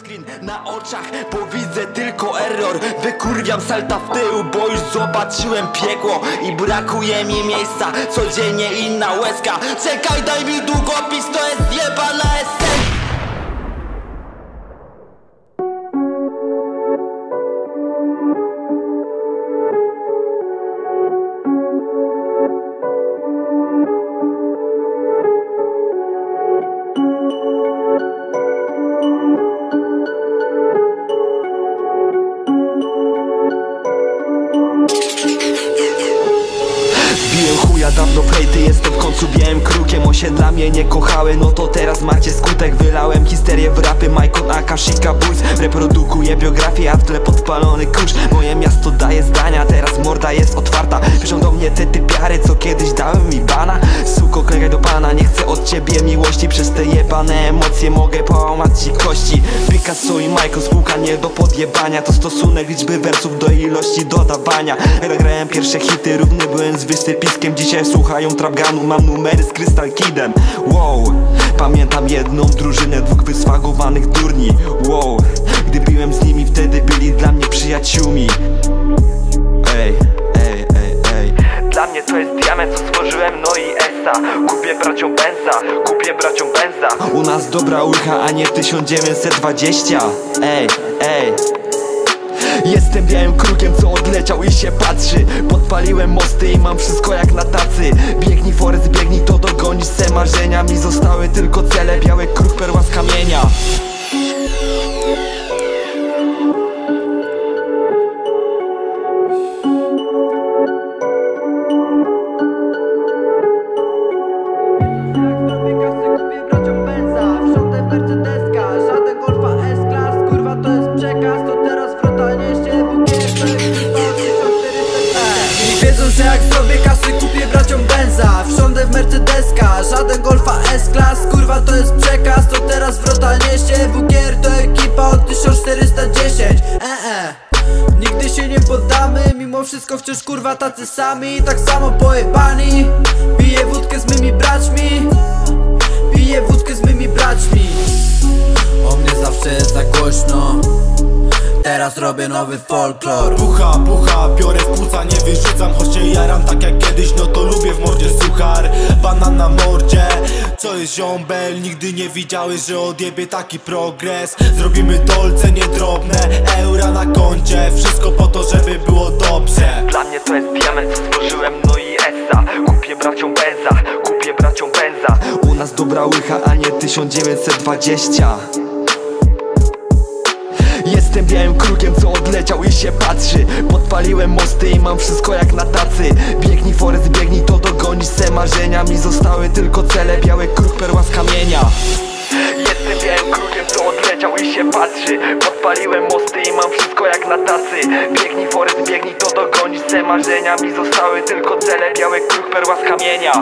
screen na oczach, bo widzę tylko error. Wykurwiam salta w tył, bo już zobaczyłem piekło I brakuje mi miejsca, codziennie inna łezka. Czekaj, daj mi długopis, to jest jebana chuja dawno hejty, jestem w końcu białym krukiem Osiedla mnie nie kochały, no to teraz macie skutek Wylałem histerię w rapy, Michael Akashika Boys Reprodukuję biografię, a w tle podpalony kurz. Moje miasto daje zdania, teraz morda jest otwarta. Piszą do mnie te typiary, co kiedyś dałem mi bana. Suko, klekaj do pana, nie chcę od ciebie miłości. Przez te jebane emocje mogę połamać ci kości Picasso i Michael, spółka nie do podjebania. To stosunek liczby wersów do ilości dodawania. Jak grałem pierwsze hity, równy byłem z wysypiskiem. Dzisiaj słuchają trapganu, mam numery z Crystal Kidem. Wow, pamiętam jedną drużynę dwóch wyswagowanych durni. Wow, gdy piłem z nimi wtedy byli dla mnie przyjaciółmi Kupię braciom Benza, kupię braciom Benza. U nas dobra łycha, a nie 1920 Ej, ej. Jestem białym krukiem, co odleciał i się patrzy. Podpaliłem mosty i mam wszystko jak na tacy. Biegnij Forest, biegnij to dogonisz se. Marzenia Mi zostały tylko cele, biały kruk, perła z kamienia Że jak zrobię kasy, kupię braciom Benza. Wsiądę w Mercedeska, żaden Golfa S-Class. Kurwa to jest przekaz, to teraz frontalnie się bukier To ekipa od 1410 e -e. Nigdy się nie poddamy, mimo wszystko wciąż kurwa tacy sami. Tak samo pojebani. Piję wódkę z mymi braćmi. Piję wódkę z mymi braćmi. O mnie zawsze jest za głośno Teraz robię nowy folklor. Pucha, pucha, biorę w płuca, nie wyrzucam Choć się jaram tak jak kiedyś, no to lubię w mordzie suchar Banan na mordzie, co jest ziombel Nigdy nie widziałeś, że odjebie taki progres. Zrobimy dolce niedrobne, eura na koncie. Wszystko po to, żeby było dobrze. Dla mnie to jest diament, co stworzyłem, no i Esa Kupię braciom Benza, kupię braciom Benza. U nas dobra łycha, a nie 1920 Jestem białym krukiem, co odleciał i się patrzy. Podpaliłem mosty i mam wszystko jak na tacy. Biegnij Forest, biegnij to dogonisz se marzenia. Mi zostały tylko cele, biały kruk, perła z kamienia. Jestem białym krukiem, co odleciał i się patrzy. Podpaliłem mosty i mam wszystko jak na tacy. Biegnij Forest, biegnij to dogonisz se marzenia. Mi zostały tylko cele, biały kruk, perła z kamienia